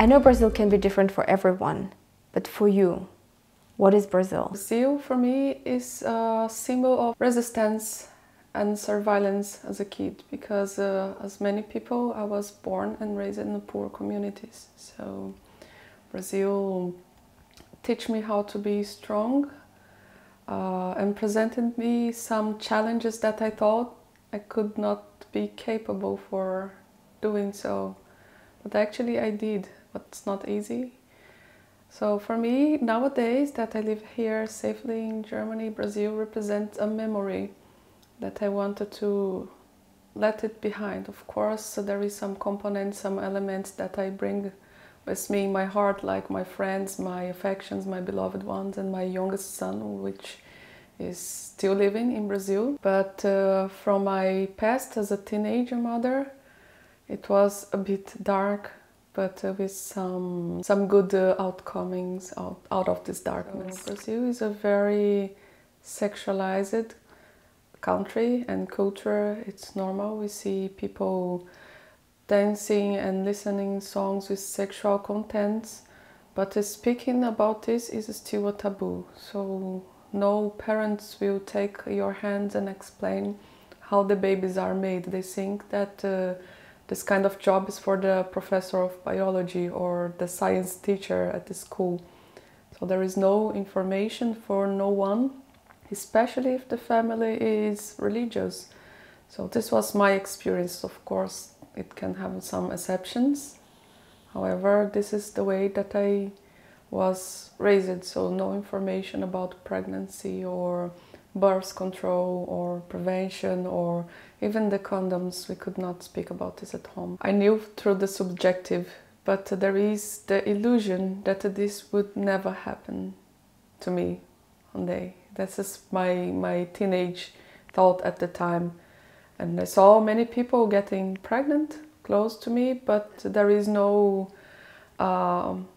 I know Brazil can be different for everyone, but for you, what is Brazil? Brazil for me is a symbol of resistance and surveillance as a kid because, uh, as many people, I was born and raised in poor communities. So, Brazil teach me how to be strong uh, and presented me some challenges that I thought I could not be capable for doing so. But actually, I did, but it's not easy. So for me, nowadays that I live here safely in Germany, Brazil represents a memory that I wanted to let it behind. Of course, there is some components, some elements that I bring with me in my heart, like my friends, my affections, my beloved ones, and my youngest son, which is still living in Brazil. But uh, from my past as a teenager mother, it was a bit dark, but with some some good uh, outcomings out, out of this darkness. So Brazil is a very sexualized country and culture. It's normal. We see people dancing and listening songs with sexual contents, but speaking about this is still a taboo. So no parents will take your hands and explain how the babies are made. They think that uh, this kind of job is for the professor of biology or the science teacher at the school. So there is no information for no one, especially if the family is religious. So this was my experience. Of course, it can have some exceptions. However, this is the way that I was raised, so no information about pregnancy or birth control or prevention or even the condoms. We could not speak about this at home. I knew through the subjective, but there is the illusion that this would never happen to me one day. That's just my, my teenage thought at the time. And I saw many people getting pregnant close to me, but there is no um,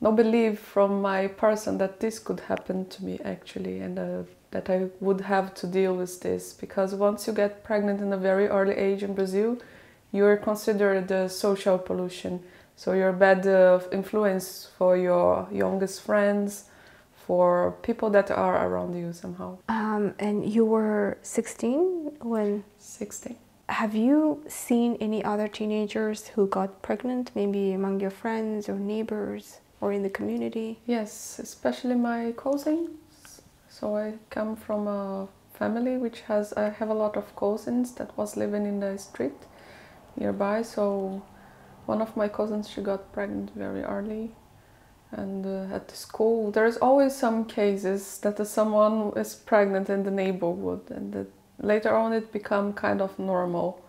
no belief from my person that this could happen to me actually and uh, that I would have to deal with this because once you get pregnant in a very early age in Brazil you're considered a social pollution so you're a bad uh, influence for your youngest friends for people that are around you somehow um, and you were 16 when 16 have you seen any other teenagers who got pregnant maybe among your friends or neighbors or in the community? Yes, especially my cousins. So I come from a family which has I have a lot of cousins that was living in the street nearby. So one of my cousins she got pregnant very early, and uh, at the school there is always some cases that someone is pregnant in the neighborhood, and that later on it become kind of normal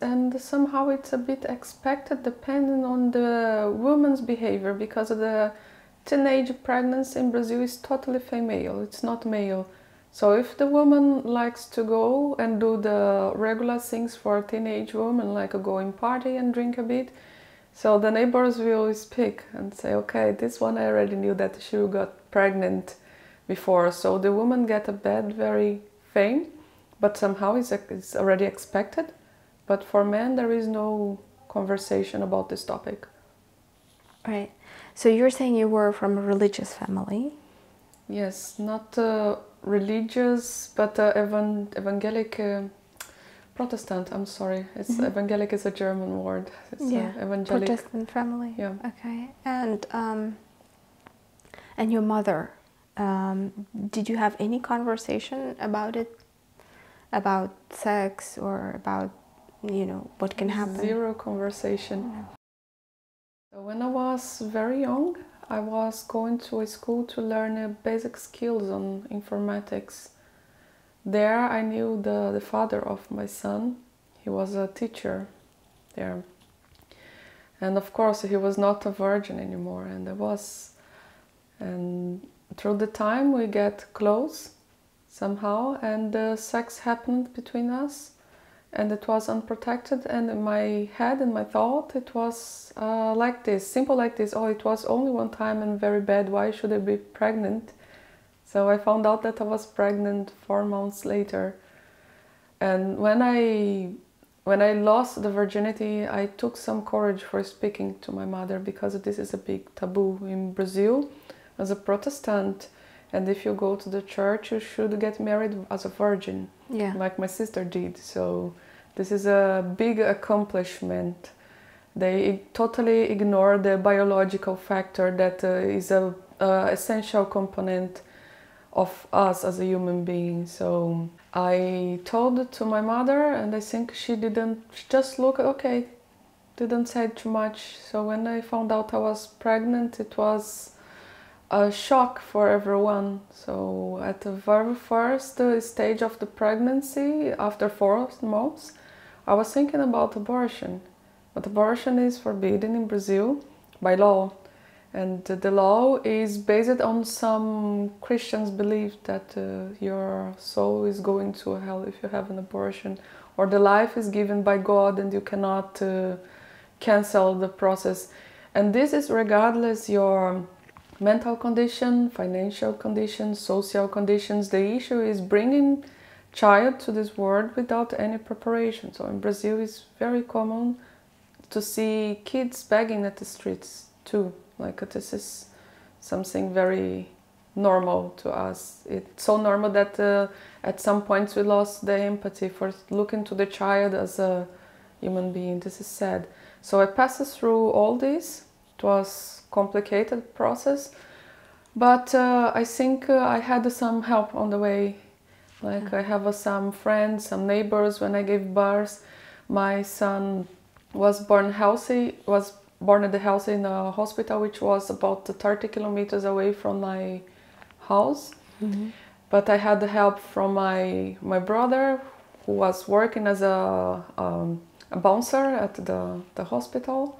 and somehow it's a bit expected depending on the woman's behavior because of the teenage pregnancy in Brazil is totally female, it's not male. So if the woman likes to go and do the regular things for a teenage woman, like a going party and drink a bit, so the neighbors will speak and say, okay, this one I already knew that she got pregnant before. So the woman get a bad, very fame, but somehow it's, it's already expected. But for men, there is no conversation about this topic. Right. So you're saying you were from a religious family? Yes, not uh, religious, but uh, evan evangelic. Uh, Protestant, I'm sorry. It's mm -hmm. evangelic is a German word. It's yeah, evangelic. Protestant family. Yeah. Okay. And um, and your mother, um, did you have any conversation about it, about sex or about you know what can happen zero conversation so when i was very young i was going to a school to learn basic skills on informatics. There i knew the, the father of my son. He was a teacher there. And of course he was not a virgin anymore and I was and through the time we get close somehow and uh, sex happened between us and it was unprotected and in my head and my thought it was uh, like this simple like this oh it was only one time and very bad why should i be pregnant? So i found out that i was pregnant four months later. And when i when I lost the virginity, I took some courage for speaking to my mother because this is a big taboo in Brazil. As a Protestant. And if you go to the church, you should get married as a virgin, Yeah. like my sister did. So this is a big accomplishment. They totally ignore the biological factor that uh, is a essential component of us as a human being. So I told to my mother, and I think she didn't. She just looked okay, didn't say too much. So when I found out I was pregnant, it was a shock for everyone. So at the very first stage of the pregnancy, after four months, I was thinking about abortion. But abortion is forbidden in Brazil by law. And the law is based on some Christians' belief that uh, your soul is going to hell if you have an abortion, or the life is given by God and you cannot uh, cancel the process. And this is regardless your mental condition, financial condition, social conditions. The issue is bringing child to this world without any preparation. So in Brazil, it's very common to see kids begging at the streets too. Like this is something very normal to us. It's so normal that uh, at some points we lost the empathy for looking to the child as a human being. This is sad. So I passed through all this. It was complicated process, but uh, I think uh, I had some help on the way. Like I have uh, some friends, some neighbors. When I gave birth, my son was born healthy. Was born at the house in a hospital which was about 30 kilometers away from my house. But I had the help from my my brother, who was working as a um, a bouncer at the the hospital,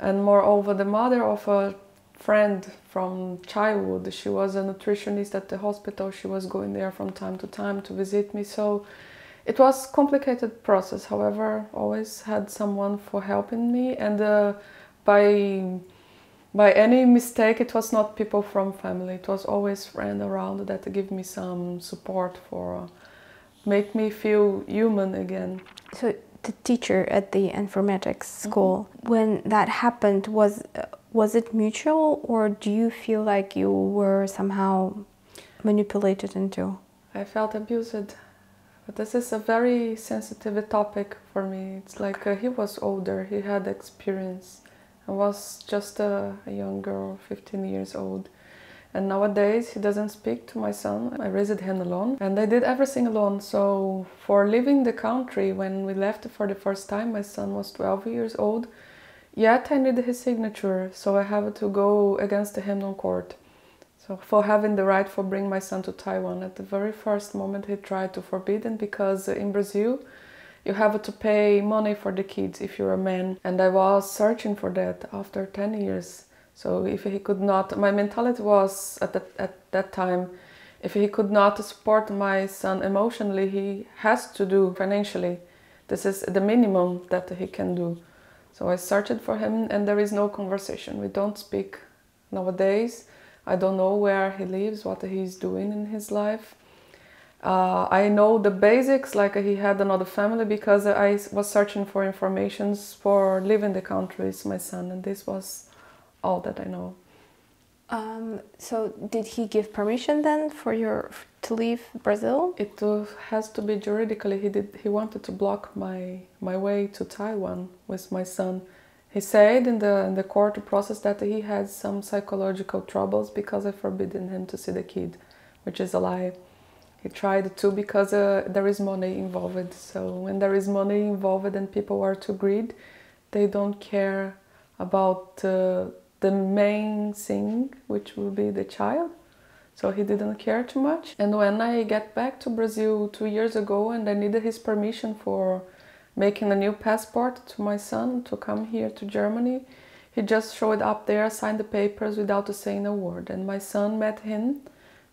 and moreover the mother of a friend from childhood. She was a nutritionist at the hospital. She was going there from time to time to visit me. So it was complicated process. However, always had someone for helping me, and uh, by by any mistake, it was not people from family. It was always friend around that give me some support for uh, make me feel human again. So the teacher at the informatics school, when that happened, was was it mutual, or do you feel like you were somehow manipulated into? I felt abused. But this is a very sensitive topic for me. It's like uh, he was older, he had experience. I was just a, a young girl, 15 years old. And nowadays he doesn't speak to my son. I raised him alone and I did everything alone. So for leaving the country, when we left for the first time, my son was 12 years old. Yet I needed his signature, so I have to go against him on court. So for having the right for bring my son to Taiwan, at the very first moment he tried to forbid it because in Brazil you have to pay money for the kids if you're a man, and I was searching for that after 10 years. So if he could not, my mentality was at that, at that time, if he could not support my son emotionally, he has to do financially. This is the minimum that he can do. So I searched for him, and there is no conversation. We don't speak nowadays. I don't know where he lives, what he's doing in his life. Uh, I know the basics, like he had another family, because I was searching for informations for leaving the country with my son, and this was all that I know. Um, so did he give permission then for your to leave Brazil? It uh, has to be juridically. He did. He wanted to block my my way to Taiwan with my son. He said in the in the court process that he had some psychological troubles because I forbidden him to see the kid, which is a lie. He tried to because uh, there is money involved. So when there is money involved and people are too greedy, they don't care about uh, the main thing, which will be the child. So he didn't care too much. And when I get back to Brazil two years ago and I needed his permission for making a new passport to my son to come here to Germany, he just showed up there, signed the papers without saying a word. And my son met him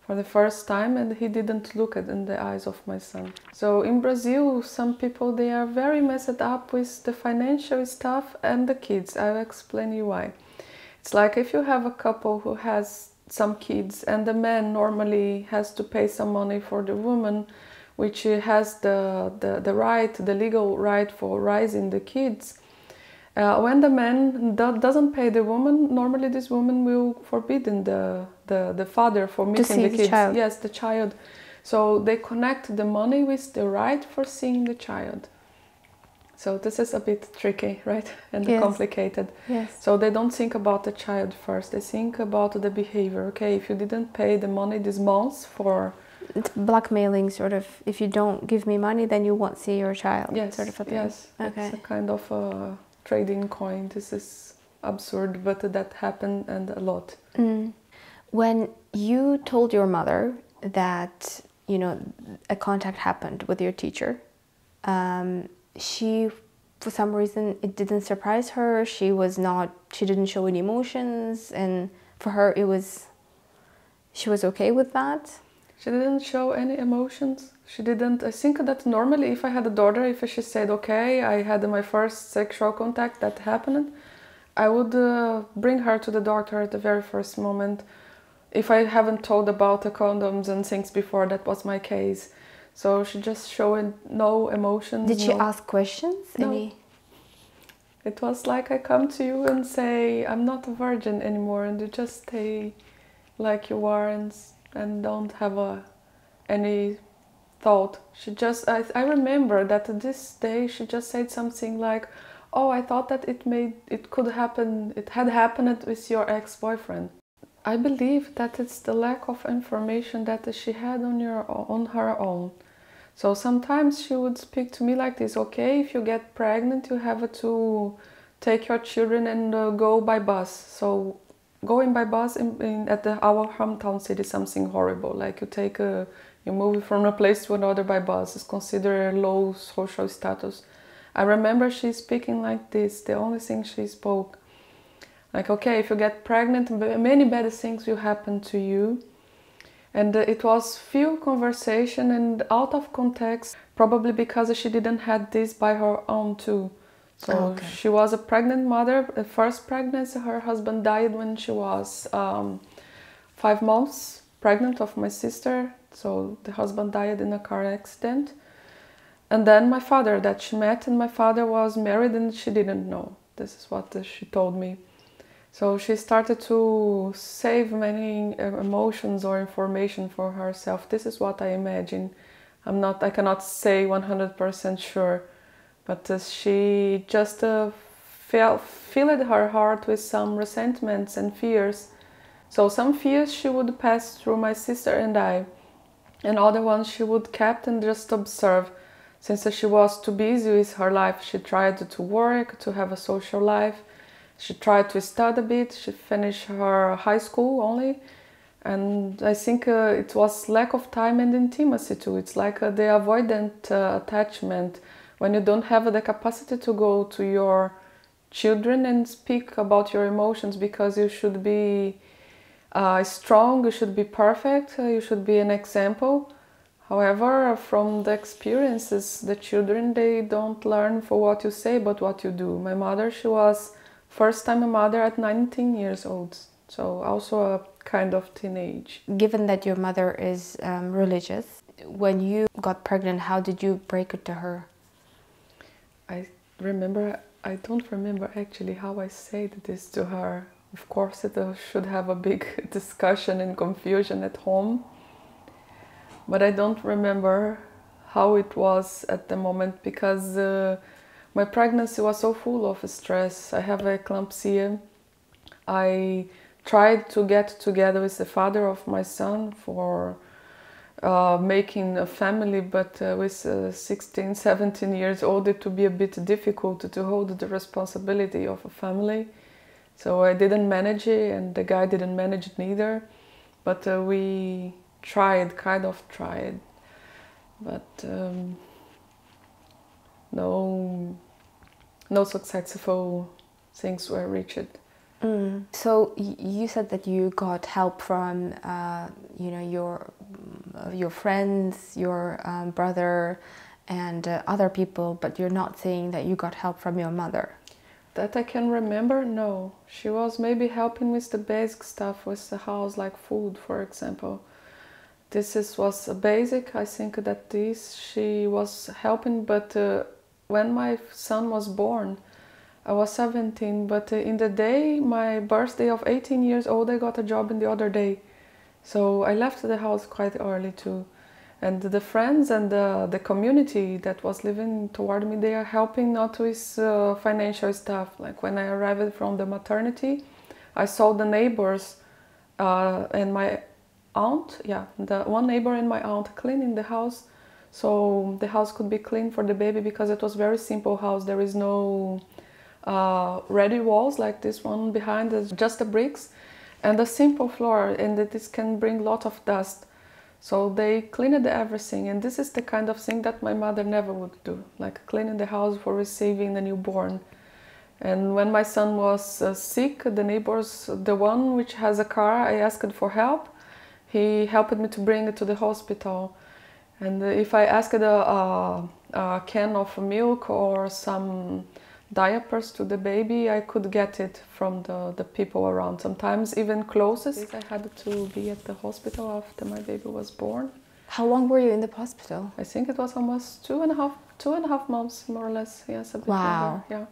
for the first time and he didn't look at in the eyes of my son. So in Brazil, some people they are very messed up with the financial stuff and the kids. I'll explain you why. It's like if you have a couple who has some kids and the man normally has to pay some money for the woman which has the, the, the right, the legal right for raising the kids, uh, when the man do- doesn't pay the woman, normally this woman will forbidden the, the, the father for meeting the the kids. child. Yes, the child. So they connect the money with the right for seeing the child. So this is a bit tricky, right? And Yes. complicated. Yes. So they don't think about the child first. They think about the behavior. Okay, if you didn't pay the money this month for It's blackmailing, sort of. If you don't give me money, then you won't see your child. yes, Sort of a thing. yes, Okay. it's a kind of a trading coin. This is absurd, but that happened and a lot. Mm. When you told your mother that you know a contact happened with your teacher, um, she, for some reason, it didn't surprise her. She was not. She didn't show any emotions, and for her, it was. She was okay with that. She didn't show any emotions. She didn't. I think that normally, if I had a daughter, if she said, "Okay, I had my first sexual contact that happened," I would uh, bring her to the doctor at the very first moment. If I haven't told about the condoms and things before, that was my case. So she just showed no emotions. Did she no- ask questions? No. Any? It was like I come to you and say, I'm not a virgin anymore, and you just stay like you are and, and don't have a, any thought. She just, I, I remember that this day she just said something like, Oh, I thought that it made, it could happen, it had happened with your ex boyfriend. I believe that it's the lack of information that she had on, your, on her own. So sometimes she would speak to me like this okay, if you get pregnant, you have to take your children and uh, go by bus. So going by bus in, in, at the, our hometown city is something horrible. Like you take a, you move from a place to another by bus. It's considered a low social status. I remember she speaking like this, the only thing she spoke. Like, okay, if you get pregnant, many bad things will happen to you and uh, it was few conversation and out of context probably because she didn't had this by her own too. So Okay. she was a pregnant mother the first pregnancy her husband died when she was um, five months pregnant of my sister. So the husband died in a car accident. And then my father that she met and my father was married and she didn't know. This is what she told me so she started to save many uh, emotions or information for herself. This is what I imagine. I'm not. I cannot say 100% sure, but uh, she just uh, felt filled her heart with some resentments and fears. So some fears she would pass through my sister and I, and other ones she would kept and just observe. Since she was too busy with her life, she tried to work, to have a social life. She tried to study a bit. She finished her high school only, and I think uh, it was lack of time and intimacy too. It's like uh, the avoidant uh, attachment when you don't have the capacity to go to your children and speak about your emotions because you should be uh, strong, you should be perfect, uh, you should be an example. However, from the experiences, the children they don't learn for what you say, but what you do. My mother, she was first time a mother at 19 years old, so also a kind of teenage. Given that your mother is um, religious, when you got pregnant, how did you break it to her? I remember, I don't remember actually how I said this to her. Of course, it uh, should have a big discussion and confusion at home, but I don't remember how it was at the moment because uh, my pregnancy was so full of stress. I have eclampsia. I tried to get together with the father of my son for uh, making a family, but uh, with uh, 16, 17 years old, it would be a bit difficult to hold the responsibility of a family. So I didn't manage it, and the guy didn't manage it neither. But uh, we tried, kind of tried, but um, no, no successful things were reached. Mm. So you said that you got help from, uh, you know, your uh, your friends, your um, brother, and uh, other people, but you're not saying that you got help from your mother. That I can remember, no. She was maybe helping with the basic stuff with the house, like food, for example. this is, was basic. I think that this she was helping, but uh, when my son was born, I was 17. But in the day, my birthday of 18 years old, I got a job in the other day, so I left the house quite early too. And the friends and the, the community that was living toward me, they are helping not with uh, financial stuff. Like when I arrived from the maternity, I saw the neighbors uh, and my aunt, yeah, the one neighbor and my aunt cleaning the house, so the house could be clean for the baby because it was very simple house. There is no uh, ready walls like this one behind, us, just the bricks and a simple floor, and this can bring lot of dust. So they cleaned everything, and this is the kind of thing that my mother never would do, like cleaning the house for receiving the newborn. And when my son was uh, sick, the neighbors, the one which has a car, I asked for help. He helped me to bring it to the hospital. And if I asked a, a, a can of milk or some diapers to the baby, I could get it from the, the people around. Sometimes even closest. I had to be at the hospital after my baby was born. How long were you in the hospital? I think it was almost two and a half, two and a half months, more or less. Yes, a bit wow. Longer. Yeah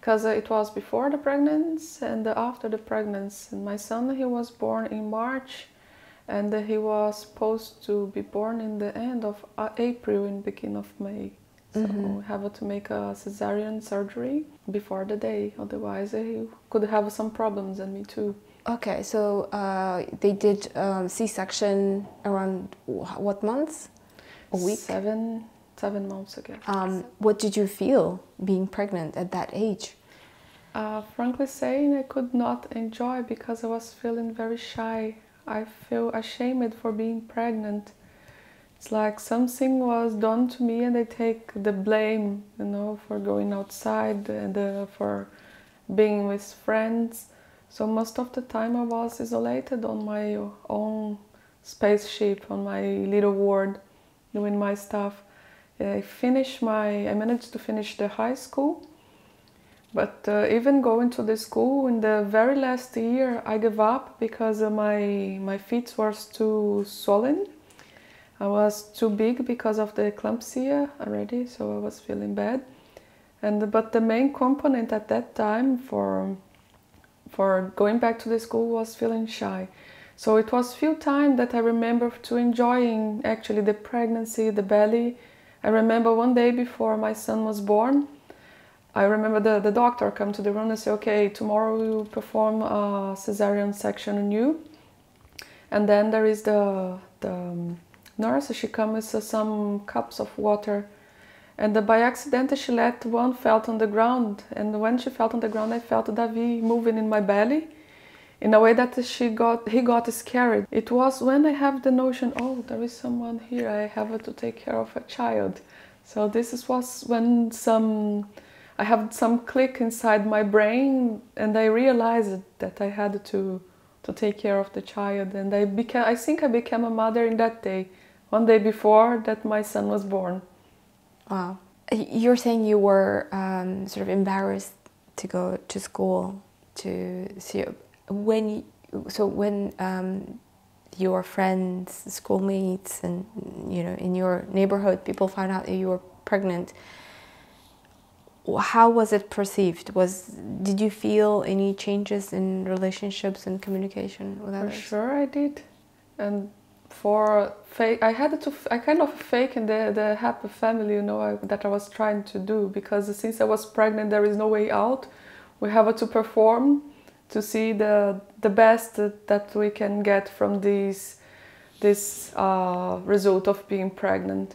because uh, it was before the pregnancy and after the pregnancy. And my son, he was born in March, and he was supposed to be born in the end of uh, April, in beginning of May. So mm-hmm. we have to make a cesarean surgery before the day, otherwise he could have some problems, and me too. Okay, so uh, they did um, C-section around what months? A week. Seven seven months ago. Um, what did you feel being pregnant at that age? Uh, frankly saying, I could not enjoy because I was feeling very shy. I feel ashamed for being pregnant. It's like something was done to me and I take the blame, you know, for going outside and uh, for being with friends. So most of the time I was isolated on my own spaceship, on my little world, doing my stuff. I finished my, I managed to finish the high school, but uh, even going to the school in the very last year, I gave up because uh, my my feet were too swollen. I was too big because of the eclampsia already, so I was feeling bad. And but the main component at that time for for going back to the school was feeling shy. So it was few time that I remember to enjoying actually the pregnancy, the belly, I remember one day before my son was born, I remember the, the doctor come to the room and say, okay, tomorrow we will perform a cesarean section on you. And then there is the, the um, nurse, she comes with some cups of water. And by accident, she let one felt on the ground. And when she felt on the ground, I felt Davi moving in my belly in a way that she got he got scared. It was when I have the notion, oh, there is someone here. I have to take care of a child. So this was when some I have some click inside my brain, and I realized that I had to to take care of the child. And I became I think I became a mother in that day, one day before that my son was born. Wow. You're saying you were um, sort of embarrassed to go to school to see when so when um, your friends, schoolmates, and you know in your neighborhood, people found out that you were pregnant. How was it perceived? Was did you feel any changes in relationships and communication with others? For sure, I did, and for fake, I had to. I kind of fake in the the happy family, you know, that I was trying to do because since I was pregnant, there is no way out. We have to perform to see the the best that we can get from this this uh, result of being pregnant.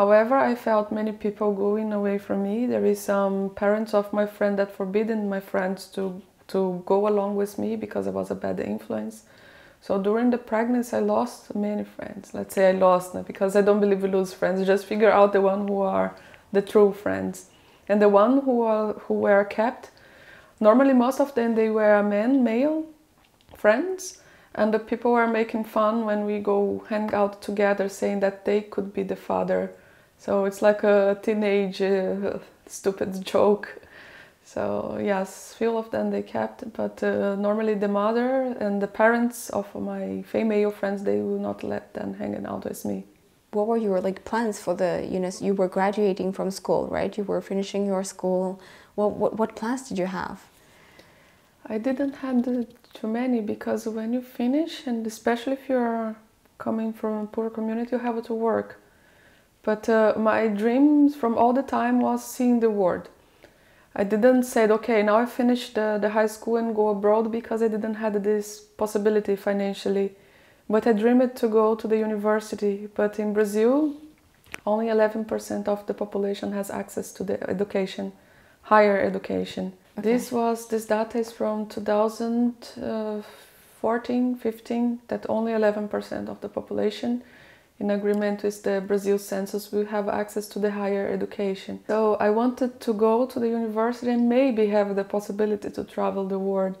However, I felt many people going away from me. There is some parents of my friend that forbidden my friends to to go along with me because I was a bad influence. So during the pregnancy, I lost many friends. Let's say I lost because I don't believe we lose friends. Just figure out the one who are the true friends, and the one who are who were kept normally most of them they were men, male friends, and the people were making fun when we go hang out together, saying that they could be the father. So it's like a teenage uh, stupid joke. So yes, few of them they kept, but uh, normally the mother and the parents of my female friends they will not let them hanging out with me. What were your like plans for the you know you were graduating from school right? You were finishing your school. What what, what plans did you have? I didn't have the, too many because when you finish and especially if you're coming from a poor community, you have to work. But uh, my dreams from all the time was seeing the world. I didn't say, okay, now I finished the, the high school and go abroad because I didn't have this possibility financially. But I dreamed to go to the university. But in Brazil, only 11% of the population has access to the education, higher education. Okay. This was this data is from 2014, 15. That only 11% of the population in agreement with the Brazil census, we have access to the higher education. So I wanted to go to the university and maybe have the possibility to travel the world.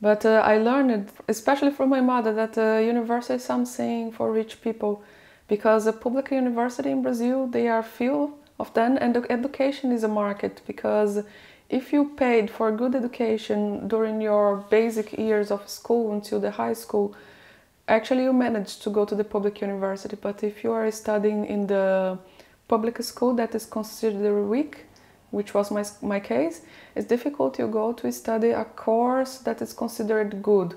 But uh, I learned, especially from my mother, that uh, university is something for rich people, because a public university in Brazil, they are few of them, and education is a market. Because if you paid for good education during your basic years of school until the high school, actually you managed to go to the public university but if you are studying in the public school that is considered weak which was my, my case it's difficult to go to study a course that is considered good.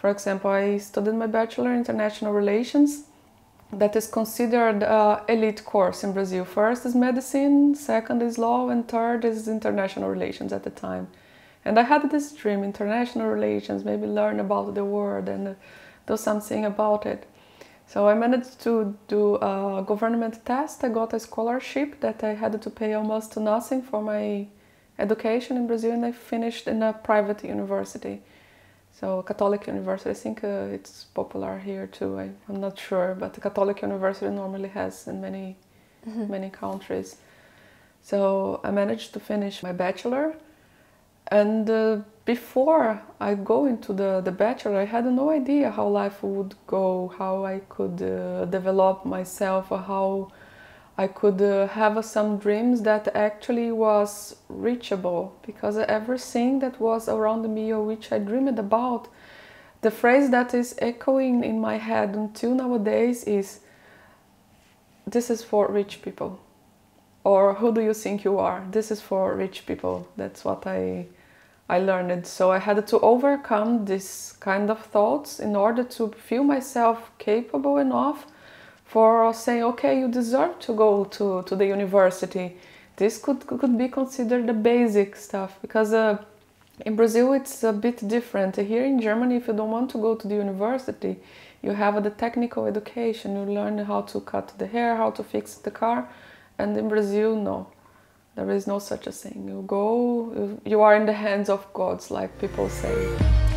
For example i studied my bachelor in international relations that is considered a elite course in brazil. First is medicine second is law and third is international relations at the time. And i had this dream international relations maybe learn about the world and do something about it. So I managed to do a government test. I got a scholarship that I had to pay almost nothing for my education in Brazil, and I finished in a private university. So Catholic university, I think uh, it's popular here too. I, am not sure, but the Catholic university normally has in many mm-hmm. many countries. So I managed to finish my bachelor, and uh, before I go into the, the bachelor, I had no idea how life would go, how I could uh, develop myself, or how I could uh, have some dreams that actually was reachable. Because everything that was around me, or which I dreamed about, the phrase that is echoing in my head until nowadays is, "This is for rich people," or "Who do you think you are?" This is for rich people. That's what I I learned. So I had to overcome this kind of thoughts in order to feel myself capable enough for saying, okay, you deserve to go to, to the university. This could, could be considered the basic stuff because uh, in Brazil it's a bit different. Here in Germany, if you don't want to go to the university, you have the technical education. You learn how to cut the hair, how to fix the car. And in Brazil, no there is no such a thing. You go, you are in the hands of gods, like people say.